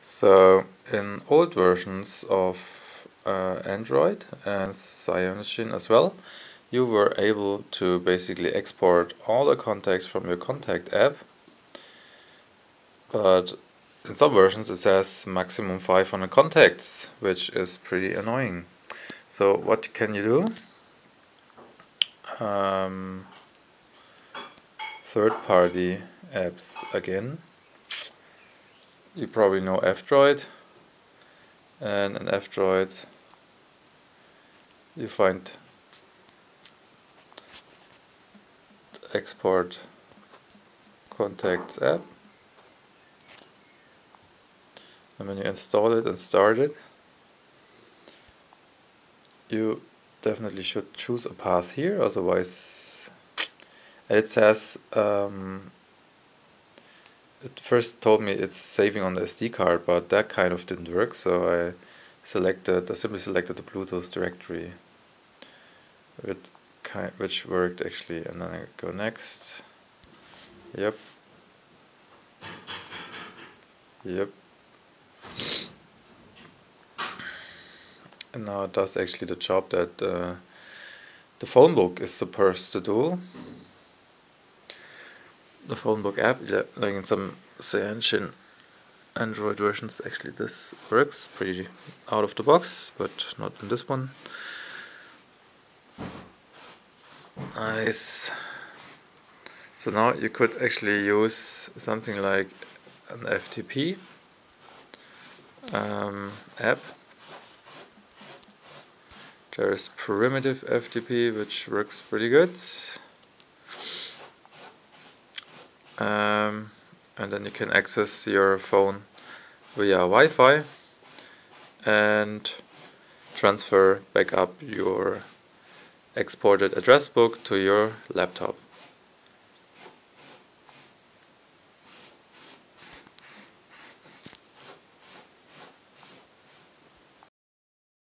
So in old versions of uh, Android and CyanogenMod as well, you were able to basically export all the contacts from your contact app. But in some versions it says maximum 500 contacts, which is pretty annoying. So what can you do? Um, Third-party apps again you probably know F-Droid. And in F-Droid you find export contacts app. And when you install it and start it you definitely should choose a path here. Otherwise it says um, it first told me it's saving on the SD card, but that kind of didn't work, so I selected, I simply selected the Bluetooth directory, which worked actually, and then I go next. Yep. Yep. And now it does actually the job that uh, the phone book is supposed to do the phone book app, like in some CyanogenMod Android versions, actually this works pretty out of the box, but not in this one. Nice. So now you could actually use something like an FTP um, app. There's primitive FTP, which works pretty good. Um, and then you can access your phone via Wi-Fi and transfer back up your exported address book to your laptop.